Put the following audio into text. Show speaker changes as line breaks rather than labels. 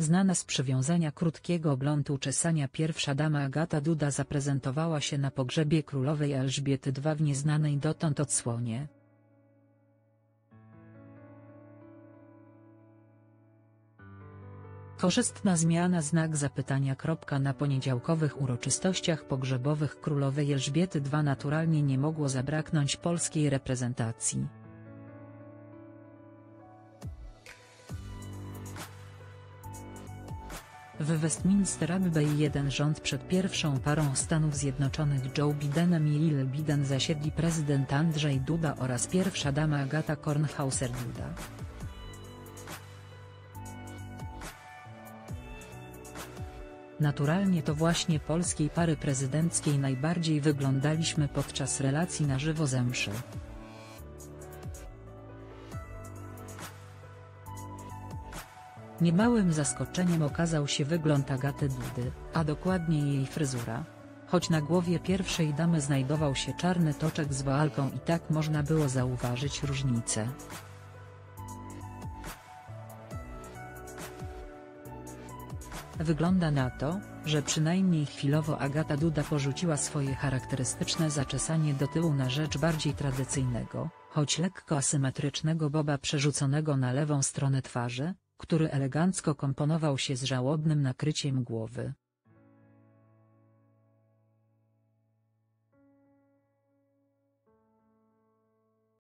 Znana z przywiązania krótkiego blondu czesania pierwsza dama Agata Duda zaprezentowała się na pogrzebie królowej Elżbiety II w nieznanej dotąd odsłonie. Korzystna zmiana znak zapytania. Na poniedziałkowych uroczystościach pogrzebowych królowej Elżbiety II naturalnie nie mogło zabraknąć polskiej reprezentacji. W Westminster Abbey jeden rząd przed pierwszą parą Stanów Zjednoczonych Joe Bidenem i Lil Biden zasiedli prezydent Andrzej Duda oraz pierwsza dama Agata Kornhauser-Duda. Naturalnie to właśnie polskiej pary prezydenckiej najbardziej wyglądaliśmy podczas relacji na żywo z mszy. Niemałym zaskoczeniem okazał się wygląd Agaty Dudy, a dokładnie jej fryzura. Choć na głowie pierwszej damy znajdował się czarny toczek z woalką i tak można było zauważyć różnicę. Wygląda na to, że przynajmniej chwilowo Agata Duda porzuciła swoje charakterystyczne zaczesanie do tyłu na rzecz bardziej tradycyjnego, choć lekko asymetrycznego boba przerzuconego na lewą stronę twarzy, który elegancko komponował się z żałobnym nakryciem głowy.